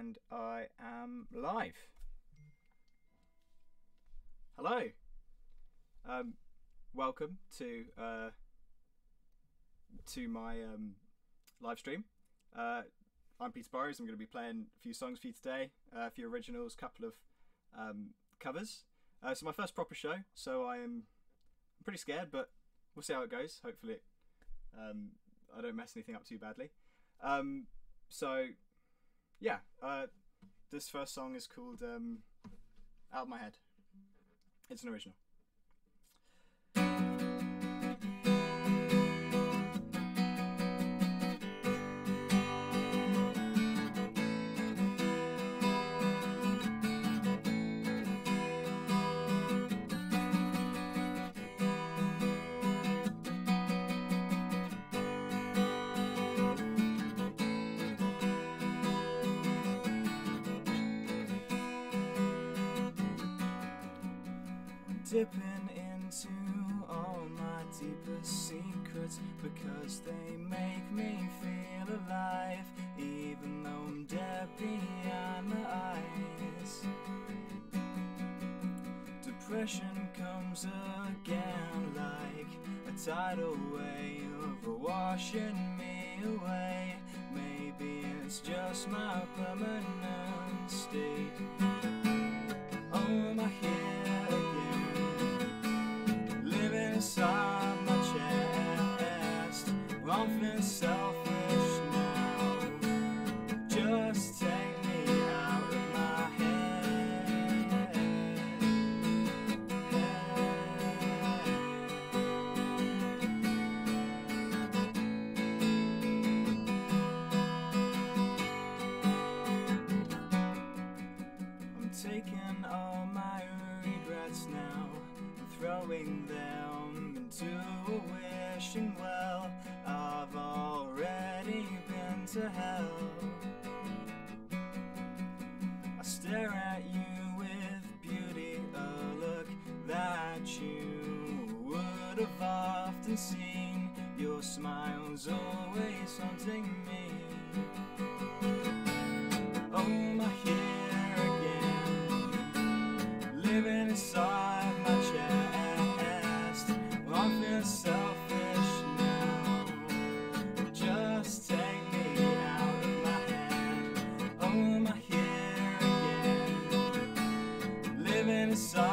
and I am live. Hello. Um, welcome to uh, to my um, live stream. Uh, I'm Peter Burrows. I'm going to be playing a few songs for you today, uh, a few originals, a couple of um, covers. Uh, my first proper show, so I am I'm pretty scared, but we'll see how it goes. Hopefully, um, I don't mess anything up too badly. Um, so, yeah, uh, this first song is called um, Out of My Head. It's an original. Dipping into all my deepest secrets because they make me feel alive, even though I'm dead behind the eyes. Depression comes again like a tidal wave, washing me away. Maybe it's just my permanent state. Oh, am again?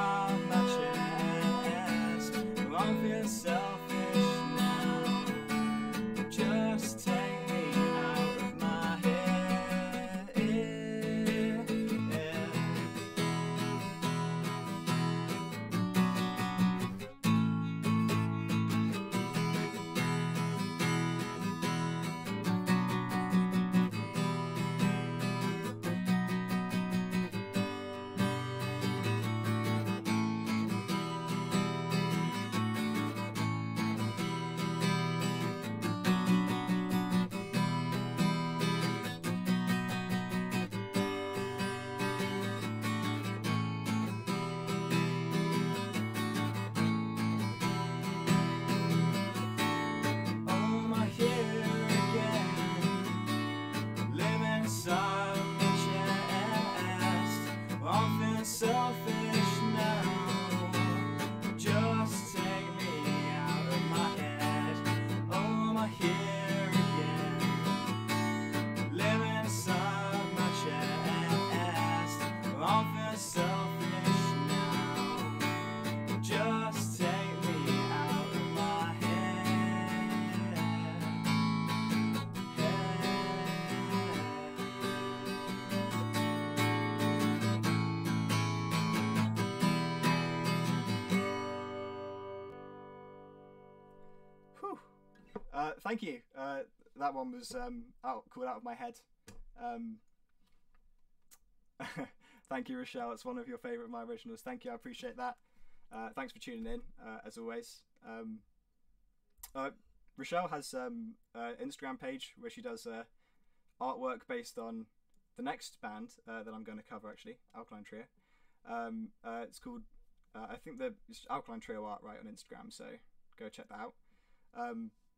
Uh, thank you. Uh, that one was um, out, called out of my head. Um, thank you, Rochelle. It's one of your favourite my originals. Thank you. I appreciate that. Uh, thanks for tuning in, uh, as always. Um, uh, Rochelle has um, an Instagram page where she does uh, artwork based on the next band that I'm going to cover, actually, Alkaline Trio. Um, it's called, I think the Alkaline Trio Art right on Instagram, so go check that out.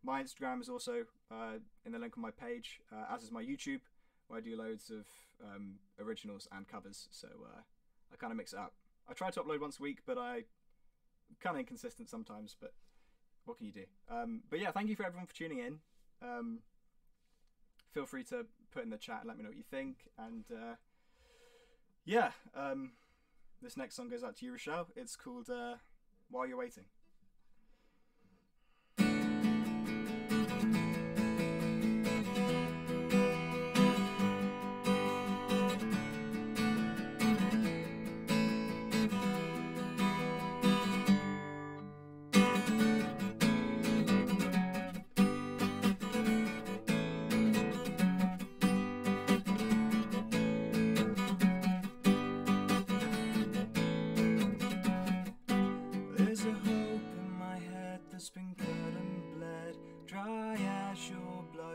My Instagram is also uh, in the link on my page, uh, as is my YouTube, where I do loads of um, originals and covers. So uh, I kind of mix it up. I try to upload once a week, but I kind of inconsistent sometimes. But what can you do? Um, but yeah, thank you for everyone for tuning in. Um, feel free to put in the chat and let me know what you think. And uh, yeah, um, this next song goes out to you, Rochelle. It's called uh, While You're Waiting.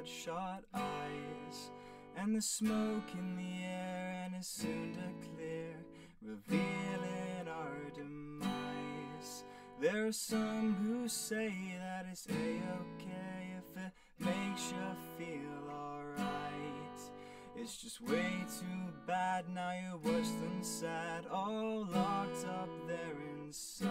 Bloodshot eyes, and the smoke in the air, and it's soon to clear, revealing our demise. There are some who say that it's a-okay if it makes you feel alright. It's just way too bad, now you're worse than sad, all locked up there inside.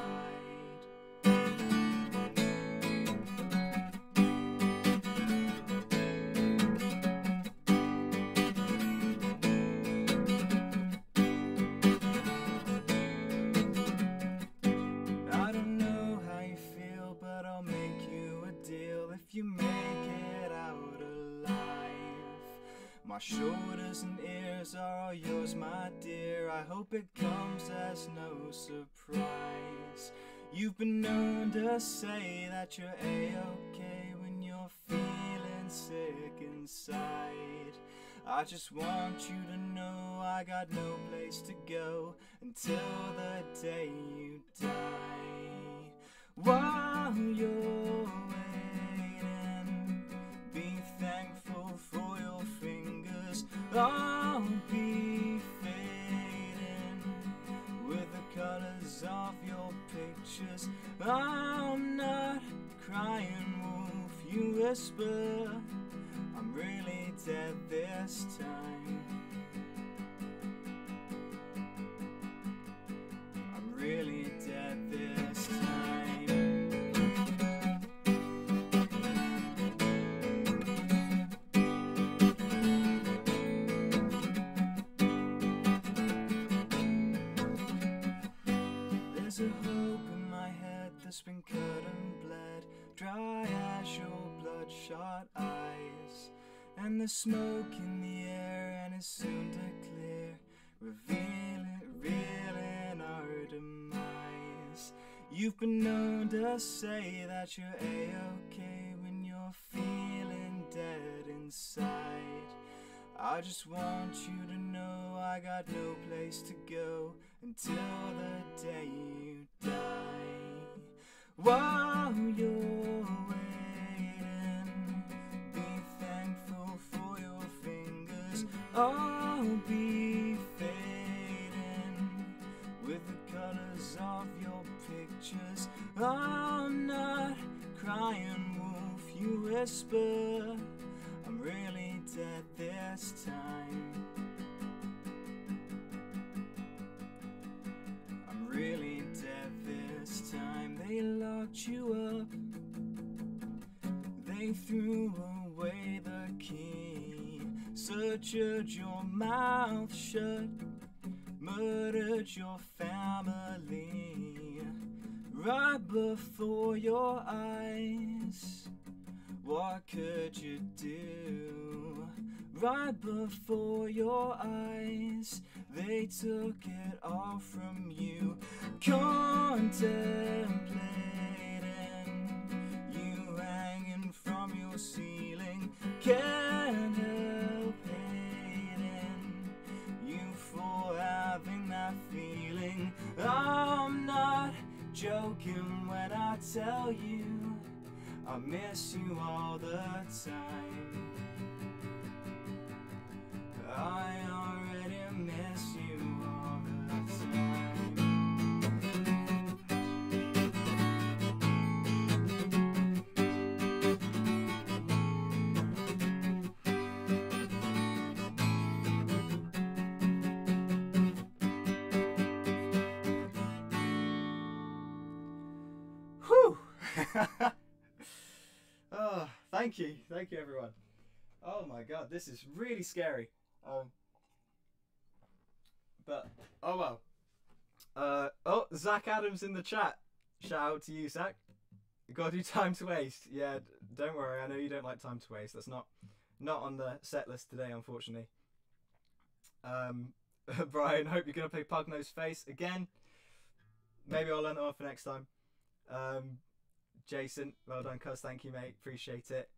My shoulders and ears are all yours, my dear. I hope it comes as no surprise. You've been known to say that you're a-okay when you're feeling sick inside. I just want you to know I got no place to go until the day you die. While you're I'll be fading with the colors of your pictures. I'm not crying wolf, you whisper. I'm really dead this time. The smoke in the air, and it's soon to clear, revealing, revealing our demise. You've been known to say that you're a-okay when you're feeling dead inside. I just want you to know I got no place to go until the day you die. While you're I'll be fading with the colors of your pictures. I'm not crying wolf, you whisper. I'm really dead this time. I'm really dead this time. They locked you up. They threw away the key. Searched your mouth shut. Murdered your family. Right before your eyes. What could you do? Right before your eyes, they took it all from you. Contemplating you hanging from your ceiling. Can't I'm not joking when I tell you. I miss you all the time. I already miss you all the time. Thank you, thank you, everyone. Oh my god, this is really scary. Um, but oh well. Uh, oh, Zach Adams in the chat. Shout out to you, Zach. Gotta do time to waste. Yeah, don't worry. I know you don't like time to waste. That's not not on the set list today, unfortunately. Um, Brian, hope you're gonna play Pugnose Face again. Maybe I'll learn that one for next time. Um, Jason, well done, cuz. Thank you, mate. Appreciate it.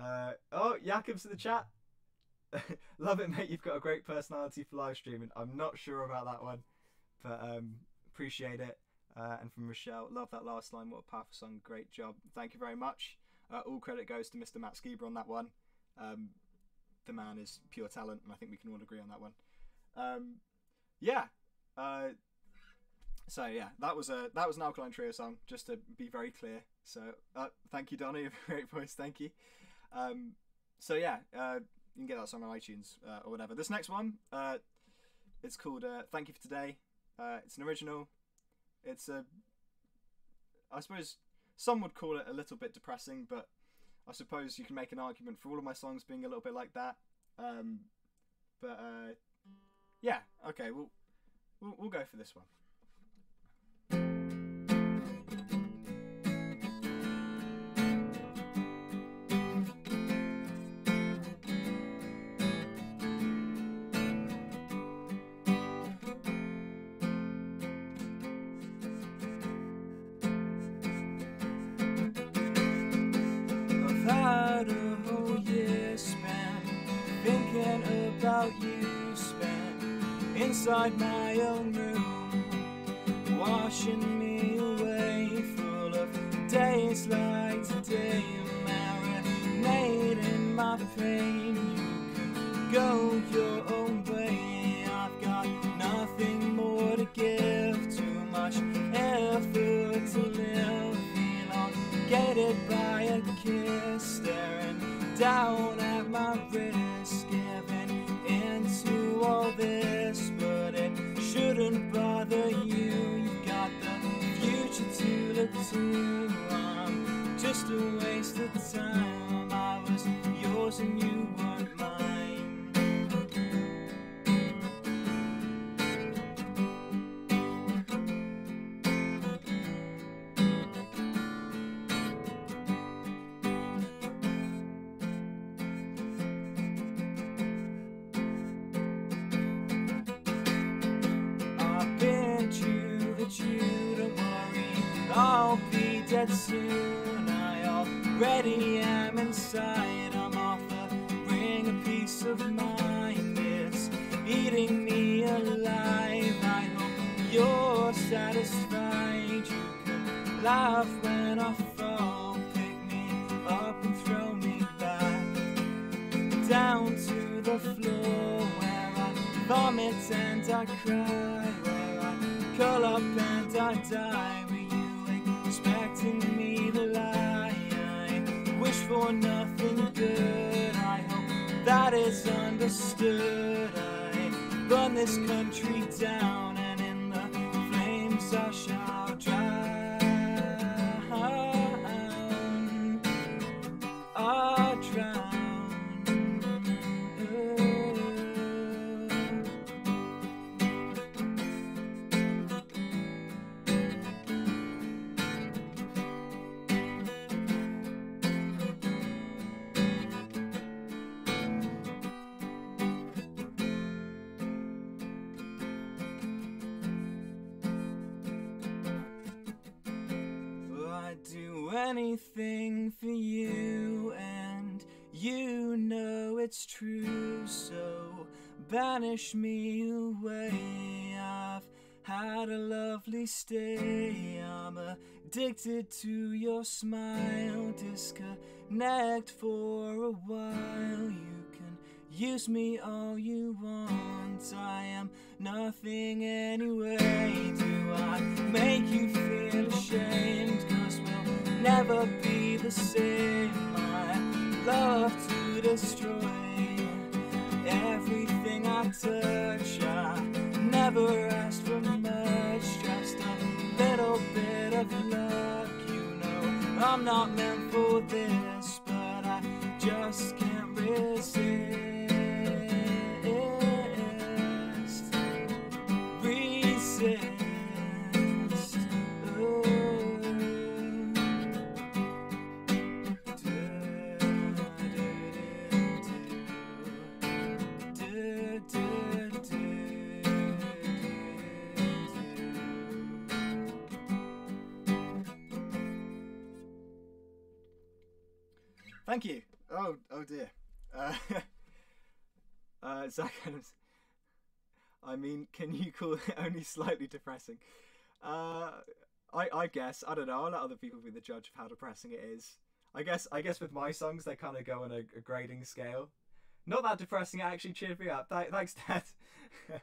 Uh, oh, Jakob's in the chat. Love it, mate. You've got a great personality for live streaming. I'm not sure about that one, but um, appreciate it. Uh, and from Rochelle, love that last line. What a powerful song. Great job. Thank you very much. Uh, all credit goes to Mr. Matt Skiba on that one. Um, the man is pure talent, and I think we can all agree on that one. Um, yeah. Uh, so yeah, that was a that was an Alkaline Trio song. Just to be very clear. So uh, thank you, Donny. Great voice. Thank you. Um, so yeah, uh, you can get that song on iTunes uh, or whatever. This next one, uh, it's called uh, "Thank You for Today." Uh, it's an original. It's a, I suppose some would call it a little bit depressing, but I suppose you can make an argument for all of my songs being a little bit like that. Um, but uh, yeah, okay, we'll, we'll we'll go for this one. Inside my own room, washing of mind. It's eating me alive. I hope you're satisfied. You can laugh when I fall. Pick me up and throw me back down to the floor where I vomit and I cry, where I curl up and I die. Were you expecting me to lie? I wish for nothing good. That is understood. I burn this country down, and in the flames I shall true. So banish me away. I've had a lovely stay. I'm addicted to your smile. Disconnect for a while. You can use me all you want. I am nothing anyway. Do I make you feel ashamed? Cause we'll never be the same. I love to destroy I never asked for much, just a little bit of luck. You know I'm not meant for this, but I just can't. Resist. Thank you. Oh, oh dear. Uh, uh, Zach Adams. I mean, can you call it only slightly depressing? Uh, I, I guess I don't know. I'll let other people be the judge of how depressing it is. I guess I guess with my songs they kind of go on a, a grading scale. Not that depressing. It actually cheered me up. Th- thanks, Dad.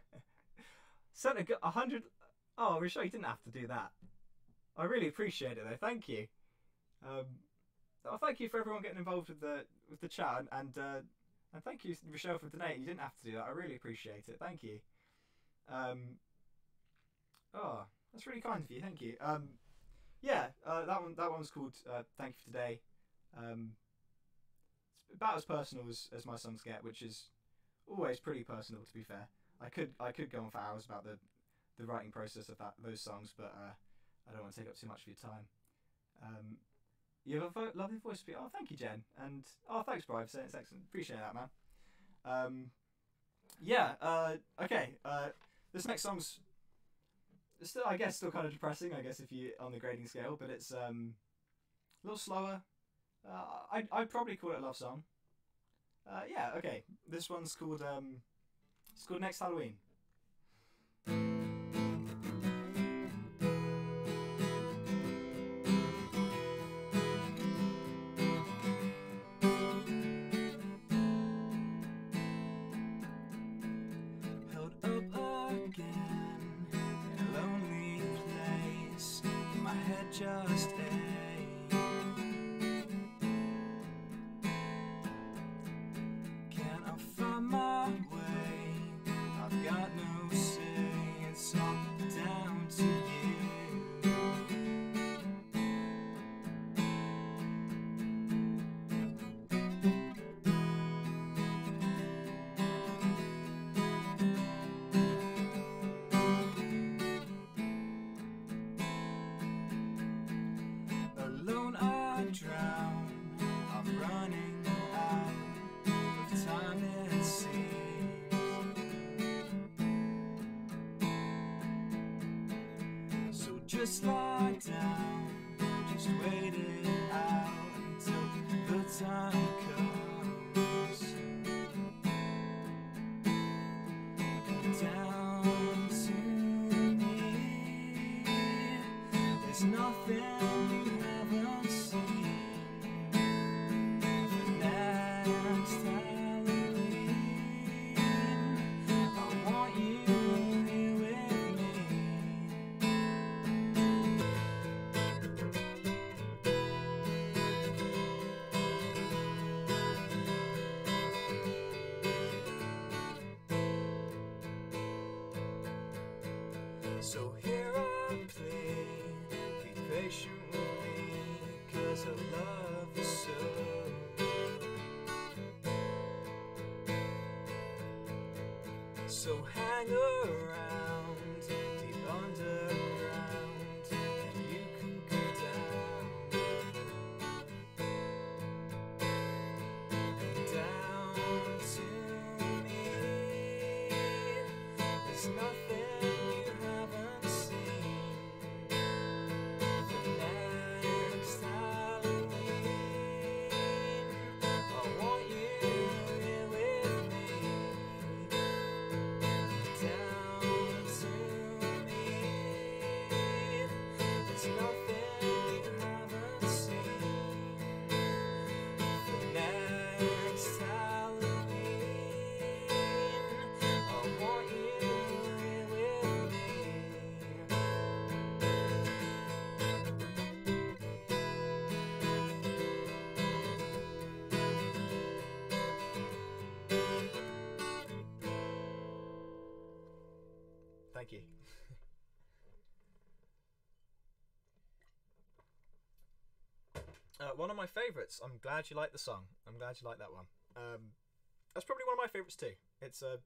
Sent a hundred. Oh, Rochelle, you didn't have to do that. I really appreciate it though. Thank you. Um, oh, thank you for everyone getting involved with the with the chat and and, uh, and thank you Rochelle for donating. You didn't have to do that. I really appreciate it. Thank you. Um, oh, that's really kind of you. Thank you. Um, yeah, uh, that one that one's called uh, "Thank You for Today." Um, it's about as personal as, as my songs get, which is always pretty personal. To be fair, I could I could go on for hours about the the writing process of that those songs, but uh, I don't want to take up too much of your time. Um, you have a lovely voice. Oh, thank you, Jen, and oh, thanks, Brian, for saying it's excellent. Appreciate that, man. Um, yeah. Uh, okay. Uh, this next song's still, I guess, still kind of depressing. I guess if you on the grading scale, but it's um, a little slower. Uh, I I'd probably call it a love song. Uh, yeah. Okay. This one's called um, it's called Next Halloween. Just lie down, just wait it out until the time So hang around, Thank you. one of my favourites. I'm glad you like the song. I'm glad you like that one. Um, that's probably one of my favourites too. It's a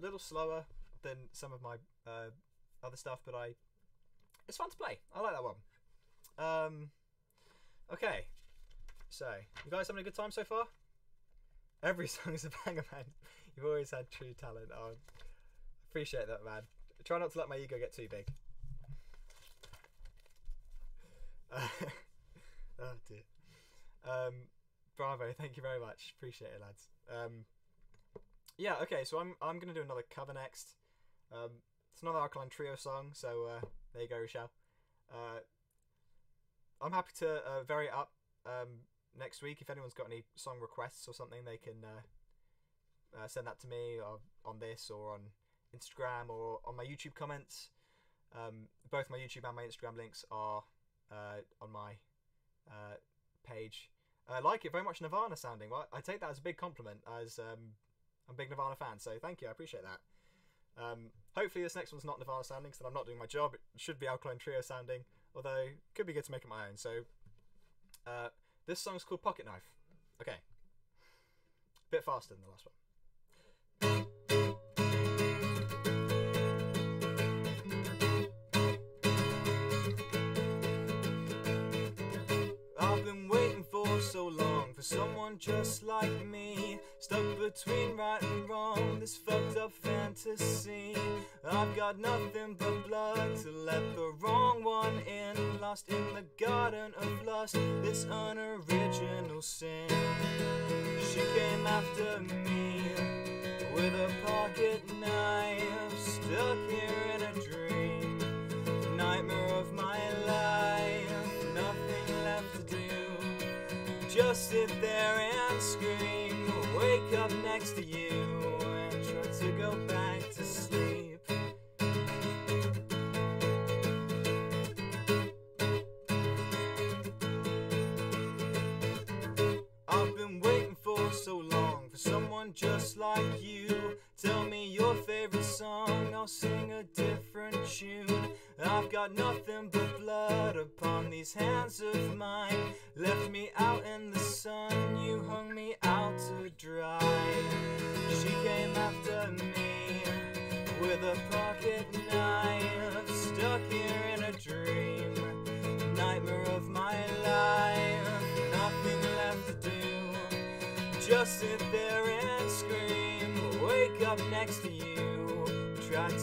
little slower than some of my uh, other stuff, but I it's fun to play. I like that one. Um, okay, so you guys having a good time so far? Every song is a banger, man. You've always had true talent. Oh, appreciate that, man. Try not to let my ego get too big. Uh, oh dear. Um, bravo, thank you very much. Appreciate it, lads. Um, yeah, okay, so I'm I'm gonna do another cover next. Um, it's another Alkaline Trio song, so uh, there you go, Rochelle. Uh, I'm happy to uh, vary it up um, next week. If anyone's got any song requests or something, they can uh, uh, send that to me on this or on Instagram or on my YouTube comments. Um, both my YouTube and my Instagram links are uh, on my uh, page. I like it very much Nirvana sounding. Well, I take that as a big compliment, as um, I'm a big Nirvana fan. So thank you, I appreciate that. Um, hopefully this next one's not Nirvana sounding, because I'm not doing my job. It should be Alkaline Trio sounding, although it could be good to make it my own. So uh, this song's called Pocket Knife. Okay, A bit faster than the last one. For so long for someone just like me. Stuck between right and wrong, this fucked up fantasy. I've got nothing but blood to let the wrong one in. Lost in the garden of lust, this unoriginal sin. She came after me with a pocket knife, stuck here sit there and scream. Wake up next to you and try to go back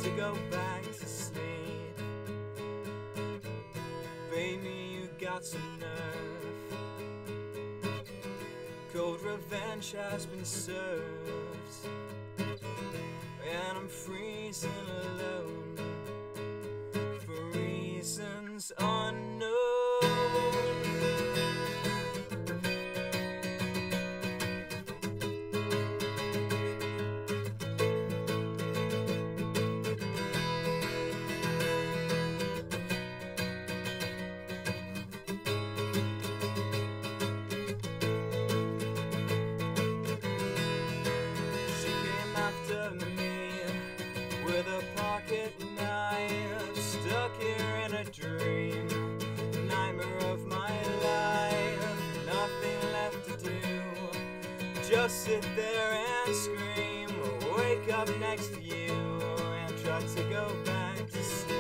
to go back to sleep. Baby, you got some nerve. Cold revenge has been served. And I'm freezing Just sit there and scream. Wake up next to you and try to go back to sleep.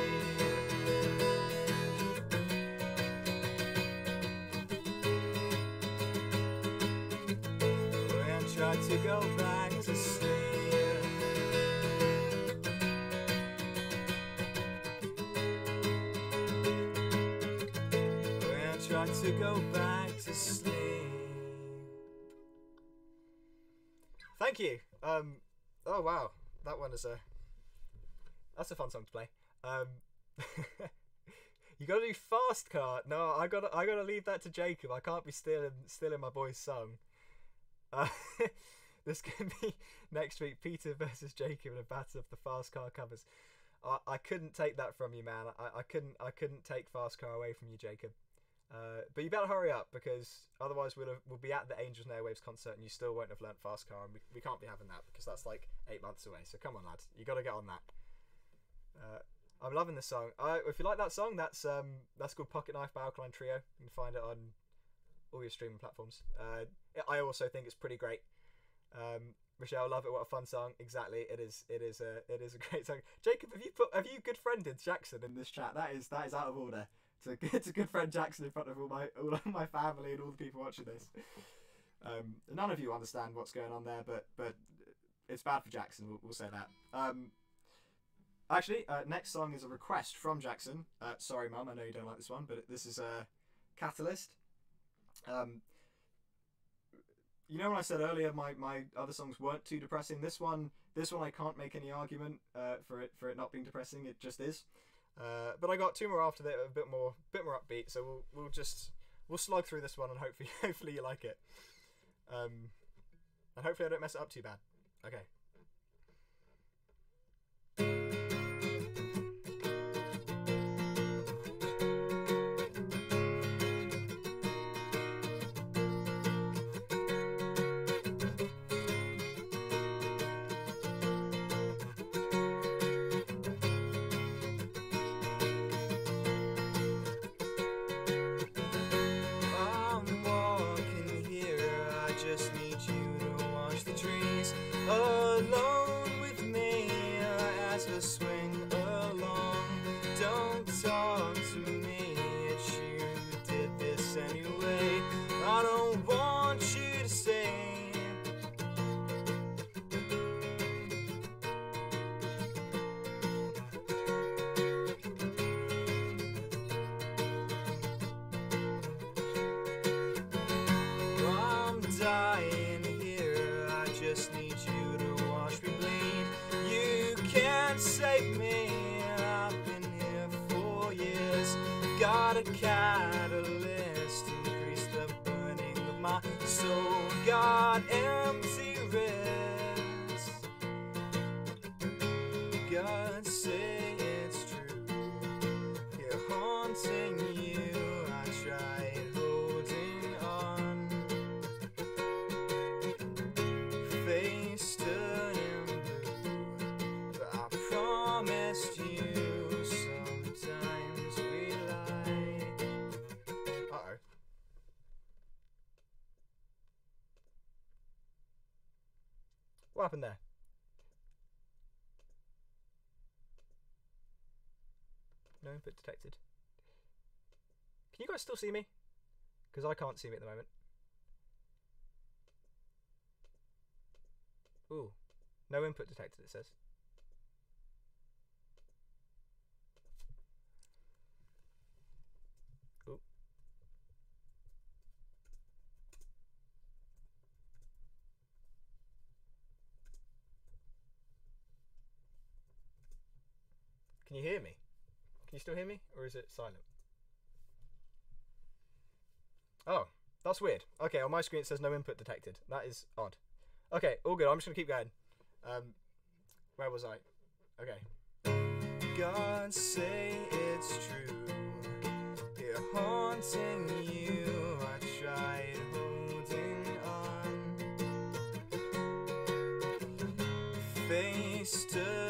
and try to go back to sleep. And try to go back to sleep. Thank you. Um, oh wow, that one is a that's a fun song to play. Um, you gotta do fast car. No, I gotta I gotta leave that to Jacob. I can't be stealing stealing my boy's song. Uh, this can be next week. Peter versus Jacob in a battle of the fast car covers. I, I couldn't take that from you, man. I, I couldn't I couldn't take fast car away from you, Jacob. Uh, but you better hurry up because otherwise we'll have, we'll be at the Angels and Airwaves concert and you still won't have learnt fast car and we, we can't be having that because that's like eight months away. So come on, lads, you got to get on that. Uh, I'm loving this song. If you like that song, that's um that's called Pocket Knife by Alkaline Trio. You can find it on all your streaming platforms. Uh, I also think it's pretty great. Um, Michelle, love it. What a fun song! Exactly, it is. It is a. It is a great song. Jacob, have you put? Have you good friended Jackson in this chat? That is. That is out of order. It's a, it's good friend Jackson in front of all my all of my family and all the people watching this. Um, none of you understand what's going on there, but but it's bad for Jackson. We'll, we'll say that. Um, actually, uh, next song is a request from Jackson. Uh, sorry, Mum, I know you don't like this one, but this is a uh, Catalyst. Um, you know when I said earlier my, my other songs weren't too depressing. This one, this one I can't make any argument uh, for it for it not being depressing. It just is. Uh, but I got two more after that, a bit more bit more upbeat. So we'll we'll just we'll slog through this one and hopefully hopefully you like it. Um, and hopefully I don't mess it up too bad. Okay. Got a catalyst. Happened there? No input detected. Can you guys still see me? Because I can't see me at the moment. Ooh. No input detected, it says. Ooh. Can you hear me? Can you still hear me? Or is it silent? Oh, that's weird. Okay, on my screen it says no input detected. That is odd. Okay, all good. I'm just gonna keep going. Um, where was I? Okay. God say it's true. Here haunting you, I tried holding on. Face turning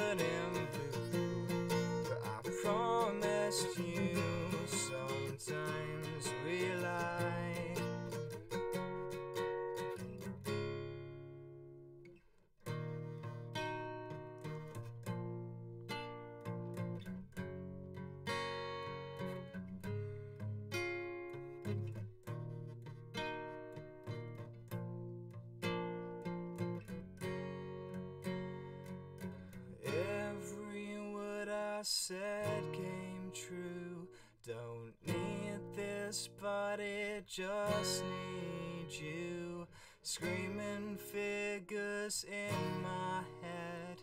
just need you. Screaming figures in my head.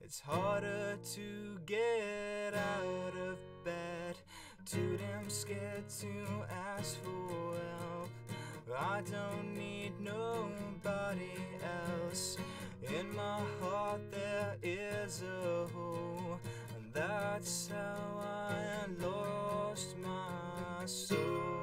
It's harder to get out of bed. Too damn scared to ask for help. I don't need nobody else. In my heart there is a hole, and that's how I lost my soul.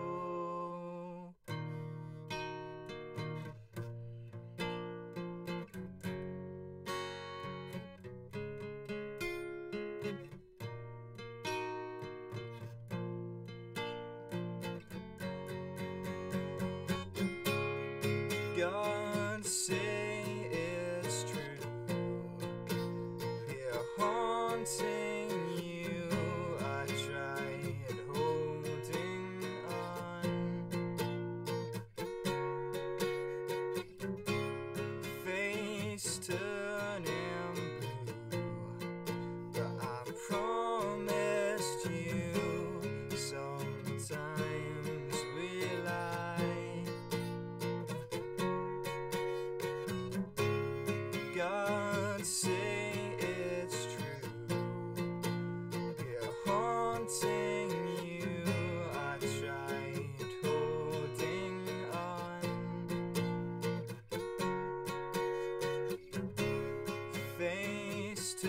I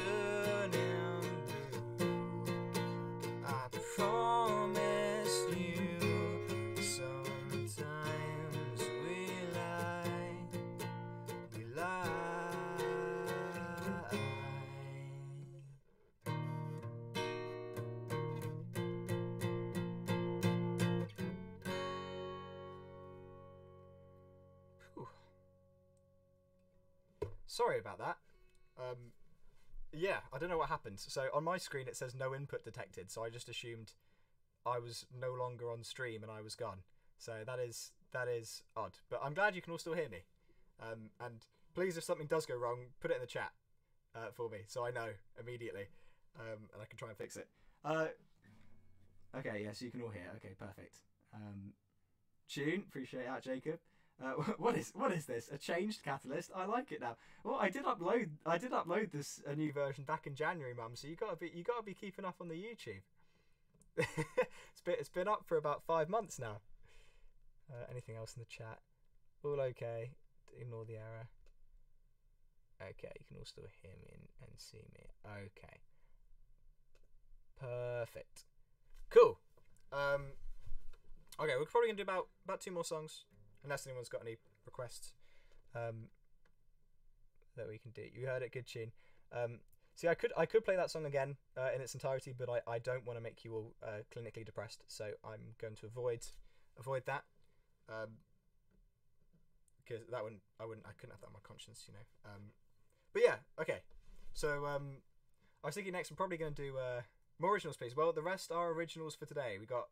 promised you. Sometimes we lie. We lie. Sorry about that. Yeah, I don't know what happened. So on my screen it says no input detected, so I just assumed I was no longer on stream and I was gone. So that is that is odd. But I'm glad you can all still hear me. Um, and please, if something does go wrong, put it in the chat uh, for me so I know immediately, um, and I can try and fix it. Uh, okay, yes, you can all hear. Okay, perfect. Um, tune, appreciate that, Jacob. Uh, what is what is this? A changed catalyst? I like it now. Well, I did upload. I did upload this a new version back in January, Mum. So you gotta be you gotta be keeping up on the YouTube. it's been it's been up for about five months now. Uh, anything else in the chat? All okay. Ignore the error. Okay, you can all still hear me and, and see me. Okay. Perfect. Cool. Um. Okay, we're probably gonna do about about two more songs, unless anyone's got any requests. Um. That we can do. You heard it, good tune. Um. See, I could I could play that song again uh, in its entirety, but I, I don't want to make you all uh, clinically depressed, so I'm going to avoid avoid that. Um, because that wouldn't I wouldn't I couldn't have that on my conscience, you know. Um, but yeah, okay. So um, I was thinking next I'm probably going to do uh, more originals, please. Well, the rest are originals for today. We got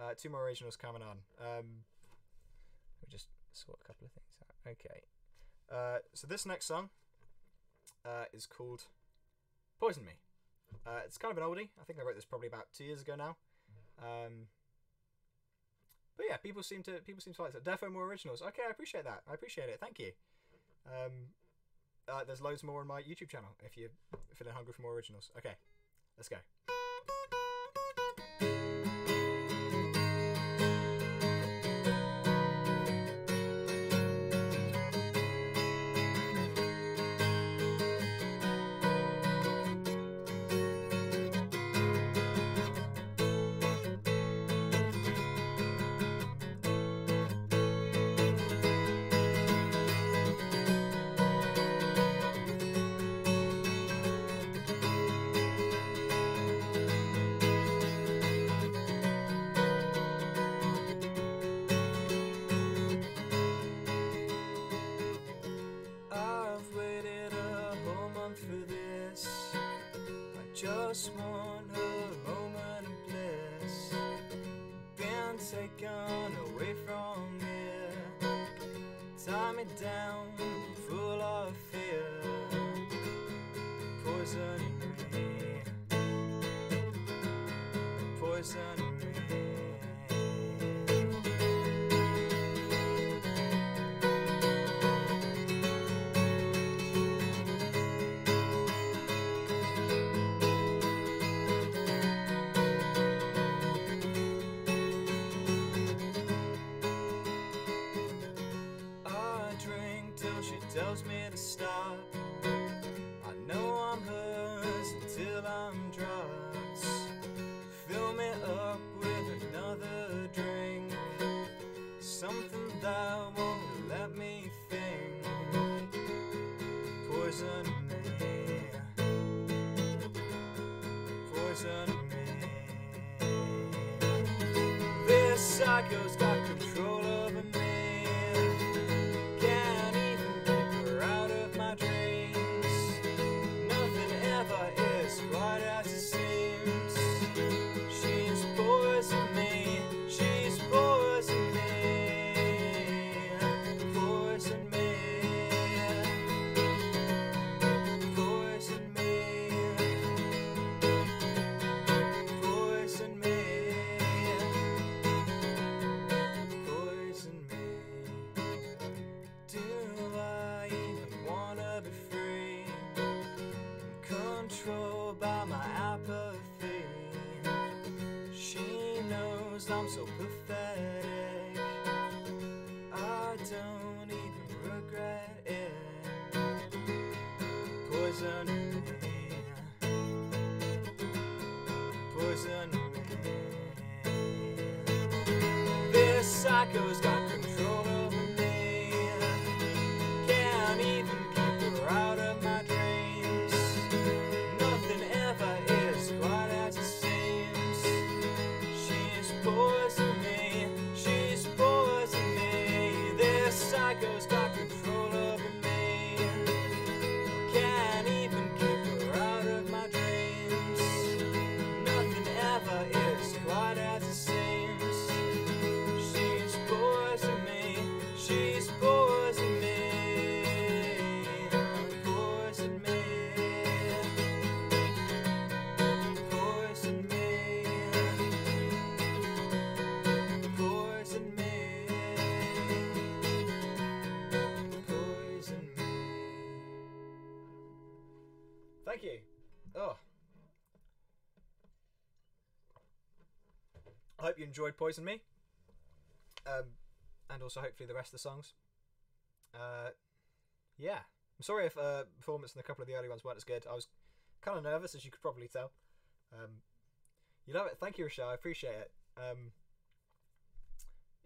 uh, two more originals coming on. Um, we just sort a couple of things out. Okay. Uh, so this next song uh, is called Poison Me. Uh, it's kind of an oldie. I think I wrote this probably about two years ago now. Um, but yeah, people seem to people seem to like it. Defo more originals. Okay, I appreciate that. I appreciate it. Thank you. Um, uh, there's loads more on my YouTube channel if you're feeling hungry for more originals. Okay, let's go. I just tells me to stop. I know I'm hers until I'm drugs. Fill me up with another drink. Something that won't let me think. Poison me. Poison me. This psycho's got I'm so pathetic. I don't even regret it. Poison me. Poison me. This psycho's got Thank you. Oh. I hope you enjoyed Poison Me. Um, and also hopefully the rest of the songs. Uh, yeah. I'm sorry if uh, performance in a couple of the early ones weren't as good. I was kind of nervous, as you could probably tell. Um, you love it. Thank you, Rochelle. I appreciate it. Um,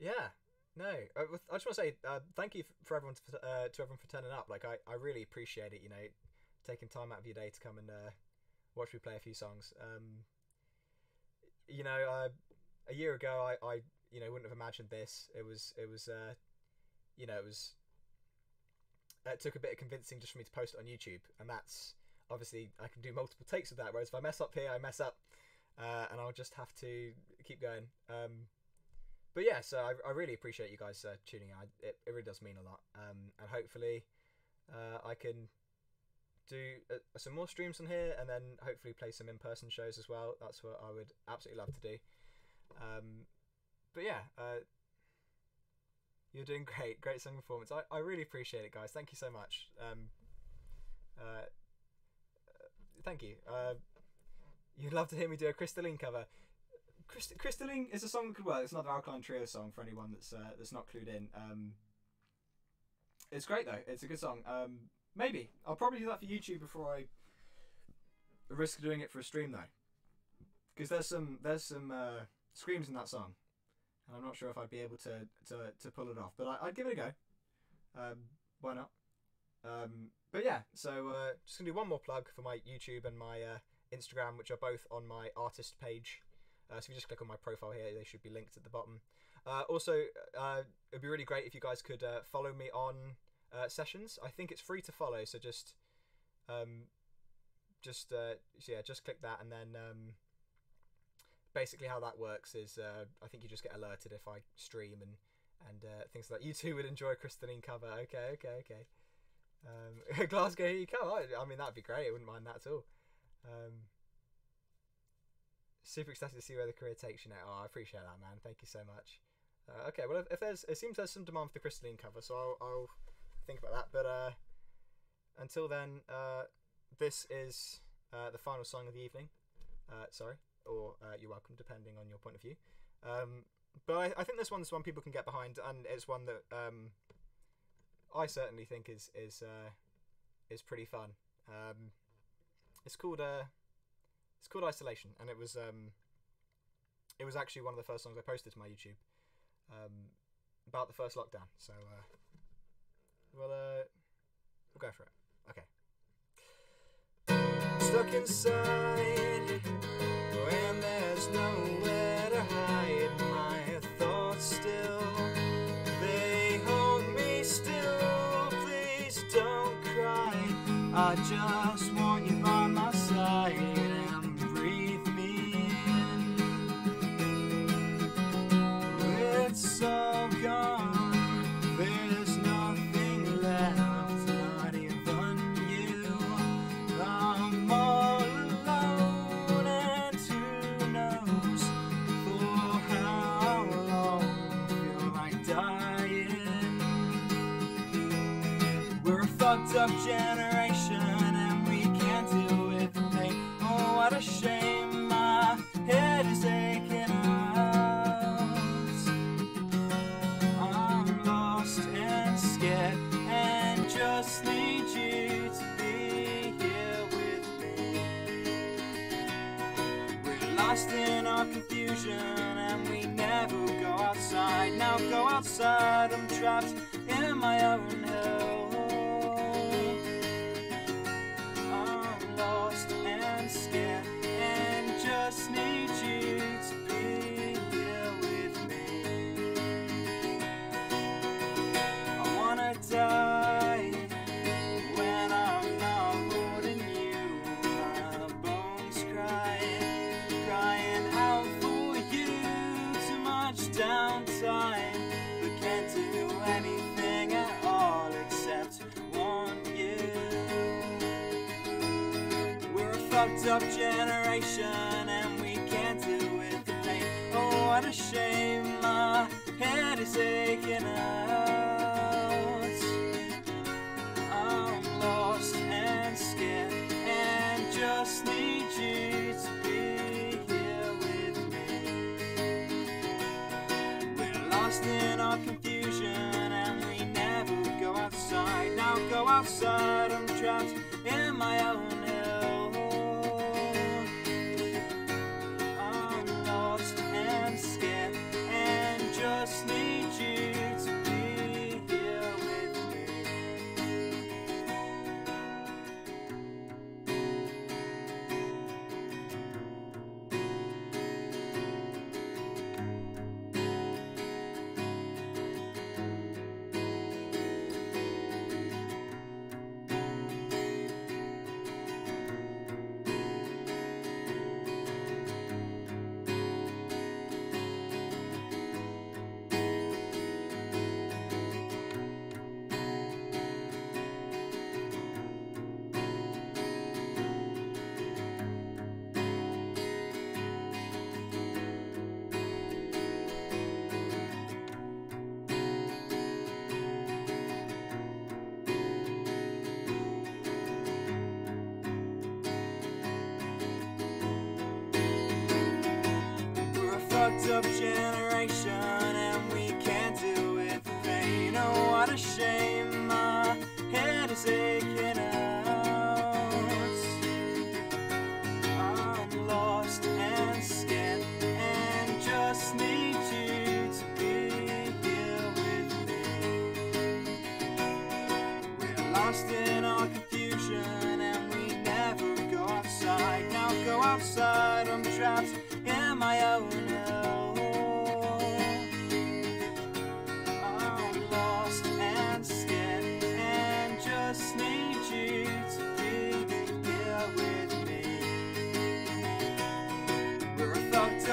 yeah. No, I, I just want to say uh, thank you for everyone to, uh, to everyone for turning up. Like I, I really appreciate it. You know, taking time out of your day to come and uh, watch me play a few songs. Um, you know, uh, a year ago, I, I, you know, wouldn't have imagined this. It was, it was, uh, you know, it was. It took a bit of convincing just for me to post it on YouTube, and that's obviously I can do multiple takes of that. Whereas if I mess up here, I mess up, uh, and I'll just have to keep going. Um, but yeah, so I, I really appreciate you guys uh, tuning in. I, it, it really does mean a lot, um, and hopefully, uh, I can do uh, some more streams on here, and then hopefully play some in-person shows as well. That's what I would absolutely love to do. Um, but yeah, uh, you're doing great, great song performance. I, I really appreciate it, guys. Thank you so much. Um, uh, uh, thank you. Uh, you'd love to hear me do a Crystalline cover. Crystal- Crystalline is a song work. It's another Alkaline Trio song for anyone that's uh, that's not clued in. Um, it's great though. It's a good song. Maybe I'll probably do that for YouTube before I risk doing it for a stream though, because there's some there's some uh, screams in that song, and I'm not sure if I'd be able to to, to pull it off. But I, I'd give it a go. Um, why not? Um, but yeah, So uh, just gonna do one more plug for my YouTube and my uh, Instagram, which are both on my artist page. Uh, so if you just click on my profile here, they should be linked at the bottom. Uh, also, uh, it'd be really great if you guys could uh, follow me on uh, sessions. I think it's free to follow, so just um, just uh, yeah, just click that, and then um, basically how that works is uh, I think you just get alerted if I stream and and uh, things like that. You too would enjoy crystalline cover. Okay, okay, okay. Um, Glasgow, here you come. I, I mean, that'd be great. I wouldn't mind that at all. Um, super excited to see where the career takes you now. Oh, I appreciate that, man. Thank you so much. Uh, okay, well, if, if there's, it seems there's some demand for the crystalline cover, so I'll, I'll think about that. But uh, until then, uh, this is uh, the final song of the evening. Uh, sorry, or uh, you're welcome, depending on your point of view. Um, but I, I think this one's one people can get behind, and it's one that um, I certainly think is is uh, is pretty fun. Um, it's called uh, it's called Isolation, and it was um, it was actually one of the first songs I posted to my YouTube um, about the first lockdown. So uh, we'll uh, we'll go for it. Okay. Stuck inside when there's nowhere to hide. My thoughts still, they hold me still. Please don't cry. I just want fucked fucked up generation and we can't with the pain. Oh, what a shame, my head is aching out. I'm lost and scared and just need you to be here with me. We're lost in our confusion and we never go outside. Now go outside, up generation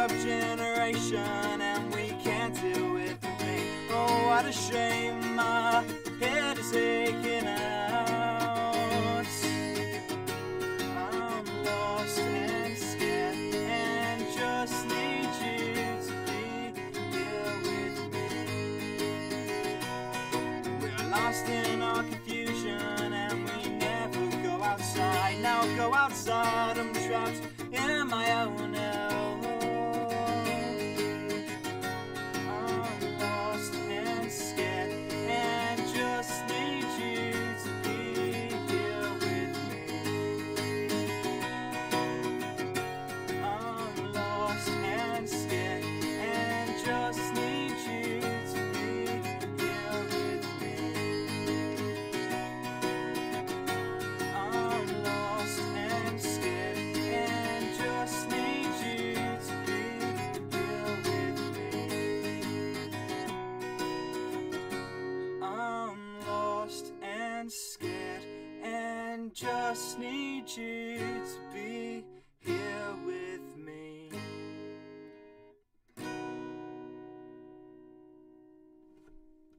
up generation and we can't deal with the pain. Oh, what a shame, my head is aching out. I'm lost and scared and just need you to be here with me. We're lost in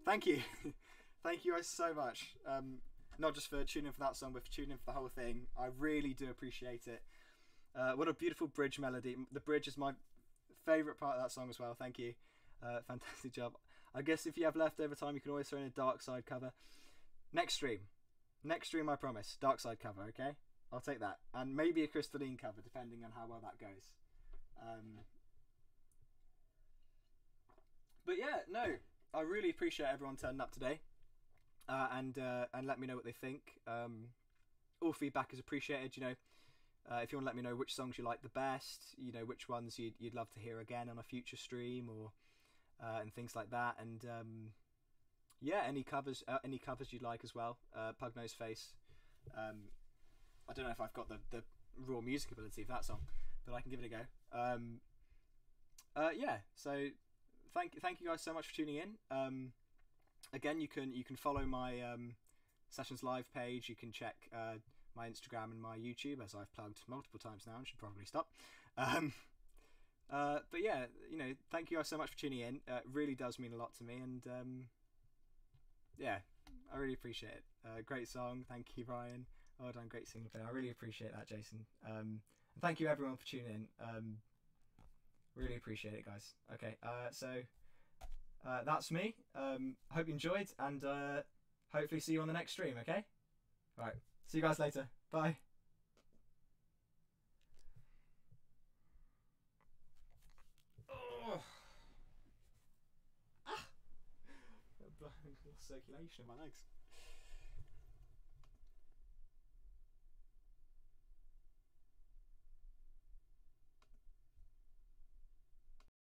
Thank you, thank you guys so much. Um, not just for tuning in for that song, but for tuning in for the whole thing. I really do appreciate it. Uh, what a beautiful bridge melody. The bridge is my favourite part of that song as well. Thank you. Uh, fantastic job. I guess if you have leftover time, you can always throw in a dark side cover. Next stream, next stream, I promise. Dark side cover, okay? I'll take that, and maybe a crystalline cover, depending on how well that goes. Um, but yeah, no, I really appreciate everyone turning up today, uh, and uh, and let me know what they think. Um, all feedback is appreciated. You know, Uh, if you want to let me know which songs you like the best, you know which ones you'd, you'd love to hear again on a future stream or uh, and things like that, and um, yeah, any covers uh, any covers you'd like as well. Uh, Pug Nose Face. Um, I don't know if I've got the, the raw music ability of that song, but I can give it a go. Um, yeah, so thank thank you guys so much for tuning in. Um, again, you can you can follow my um, sessions live page. You can check uh, my Instagram and my YouTube, as I've plugged multiple times now, and should probably stop. Um, uh, but yeah, you know, thank you guys so much for tuning in. Uh, it really does mean a lot to me, and um, yeah, I really appreciate it. Uh, great song, thank you, Ryan. Well done, great single play. I really appreciate that, Jason. Um, and thank you everyone for tuning in. Um, really appreciate it, guys. Okay, uh, so uh, that's me. Um, hope you enjoyed, and uh, hopefully see you on the next stream. Okay. All right. See you guys later. Bye. Ah. Circulation in my legs.